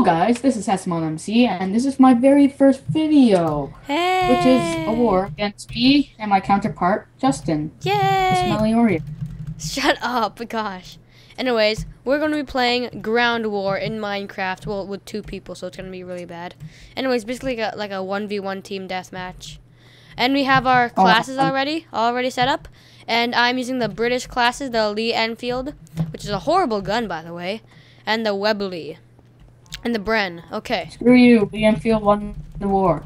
Hello guys, this is Hasmon MC, and this is my very first video, Hey. which is a war against me and my counterpart, Justin, Yay! Smelly Oreo. Shut up, gosh. Anyways, we're going to be playing Ground War in Minecraft. Well, with two people, so it's going to be really bad. Anyways, basically like a, like a 1v1 team deathmatch. And we have our Oh, classes um, already, already set up. And I'm using the British classes, the Lee Enfield, which is a horrible gun, by the way. And the Webley. And the Bren. Okay, Screw you, the Enfield won the war.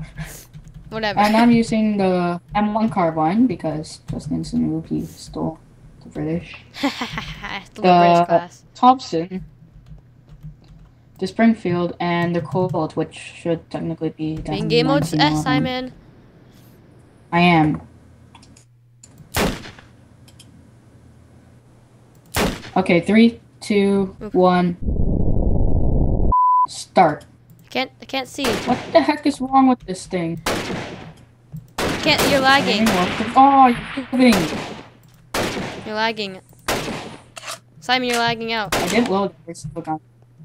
whatever. And I'm using the M1 carbine because noob, he stole the British. The British class. Thompson, the Springfield, and the Colt, which should technically be In game modes, 1911. Simon. I am. Okay, three, two, Okay. one. Start. I can't, I can't see. What the heck is wrong with this thing? Can't, you're lagging. Oh, you're moving. You're lagging. Simon, you're lagging out. I didn't load every single gun.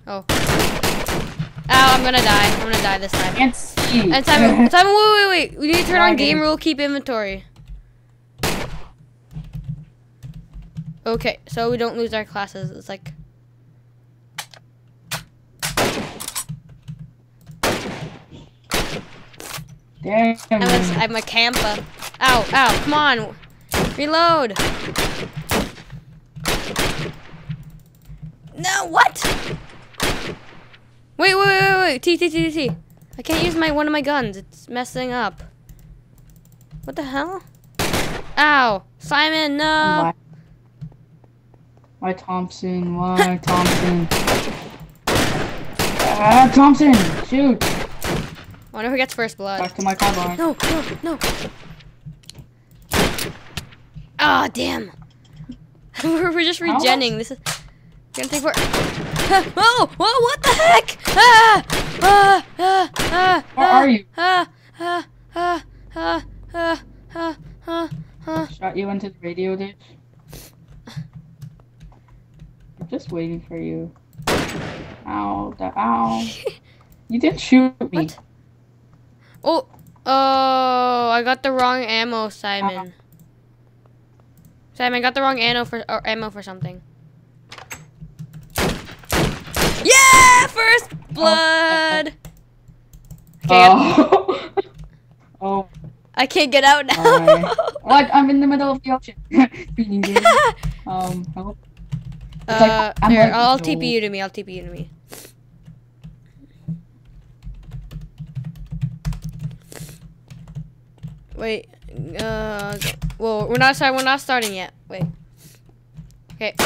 Oh. Ow, I'm gonna die. I'm gonna die this I time. can't see. And Simon, Simon, wait, wait, wait. We need to turn on game rule, keep inventory. Okay, so we don't lose our classes. It's like, Damn. I'm a, I'm a camper. Ow, ow, come on. Reload. No, what? Wait, wait, wait, wait, wait. T, T, T, T, T. I can't use my one of my guns. It's messing up. What the hell? Ow. Simon, no. Why? Why Thompson? Why Thompson? Ah, Thompson! Shoot! Wonder who gets first blood. Back to my carbine. No, no, no. Ah, damn. we're, we're just regenning. This is gonna take for. oh, whoa, what the heck? Ah, ah, ah, ah, Where ah, are you? Ah, ah, ah, ah, ah, ah, ah, ah. Shot you into the radio ditch. I'm just waiting for you. Ow, the ow. You didn't shoot me. What? Oh, oh, I got the wrong ammo, Simon. Simon, I got the wrong ammo for or ammo for something. Yeah, first blood. Okay, Oh. oh. I can't get out now. Alright. What? I'm in the middle of the ocean. Um, help. Like, uh, I'm here, like, I'll no. TP you to me. I'll TP you to me. Wait. Uh. Well, we're not starting. We're not starting yet. Wait. Okay.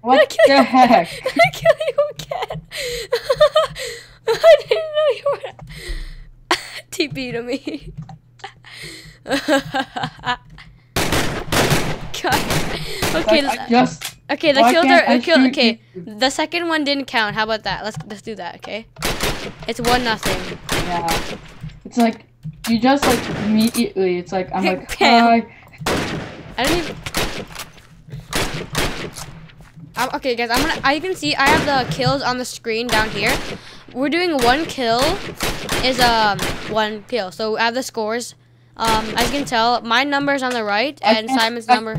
What kill the you. heck? I kill you again. I didn't know you were TP to me. God. Okay, Like, just. okay. The why kills can't I the Okay, the second one didn't count. How about that? Let's let's do that. Okay. It's one nothing. Yeah. It's like you just like immediately. It's like I'm like hi. I don't even. Um, okay, guys, I'm gonna. I can see I have the kills on the screen down here. We're doing one kill is um one kill. So I have the scores. Um, as you can tell, my number is on the right and Simon's I- number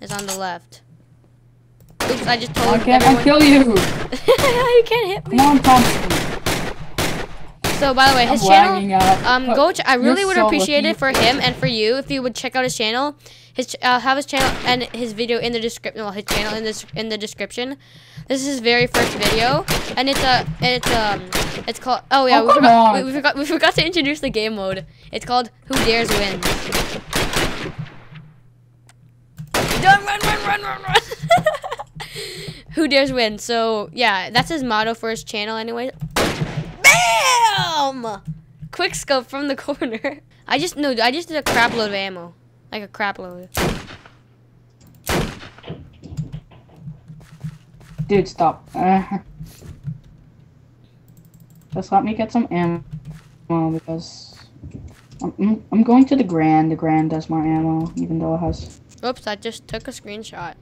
is on the left. Oops, I just told can't I everyone. kill you? you can't hit me. Come on, Thompson. So by the way, I'm his channel. lagging. Um, go. I really would so appreciate lucky. it for him and for you if you would check out his channel. His ch- uh, have his channel and his video in the description. Well, his channel in this in the description. This is his very first video, and it's a it's um it's called. Oh yeah, Oh, we, forgot, we, we forgot we forgot to introduce the game mode. It's called Who Dares Win. Don't run, run, run, run, run. Who dares win? So yeah, that's his motto for his channel anyway. Bam! Quick scope from the corner. I just no, I just did a crap load of ammo, like a crap load. Dude, stop. Uh, just let me get some ammo because I'm, I'm- going to the Garand. The Garand does more ammo, even though it has. Oops, I just took a screenshot.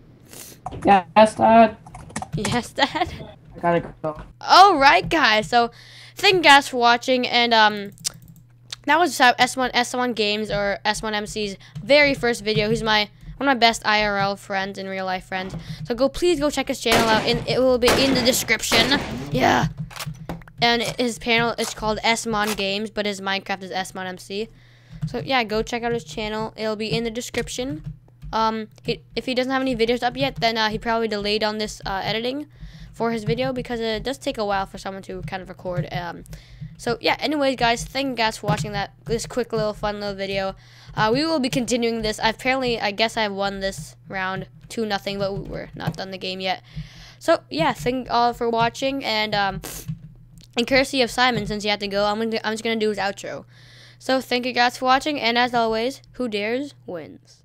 Yeah, that's that. Yes, Dad. I gotta go. All right, guys. So, thank you guys for watching, and um, that was Smon Smon Games or SmonMC's very first video. He's my one of my best IRL friends and real life friends. So go, please go check his channel out, and it will be in the description. Yeah. And his channel is called Smon Games, but his Minecraft is Smon MC. So yeah, go check out his channel. It'll be in the description. Um, he, if he doesn't have any videos up yet, then uh, he probably delayed on this uh, editing for his video because it does take a while for someone to kind of record. Um, so yeah, anyways, guys, thank you guys for watching that this quick little fun little video. Uh, we will be continuing this. I apparently, I guess I won this round two nothing, but we're not done the game yet. So yeah, thank all for watching, and um, in courtesy of Simon, since he had to go, I'm gonna, I'm just gonna do his outro. So thank you guys for watching, and as always, who dares wins.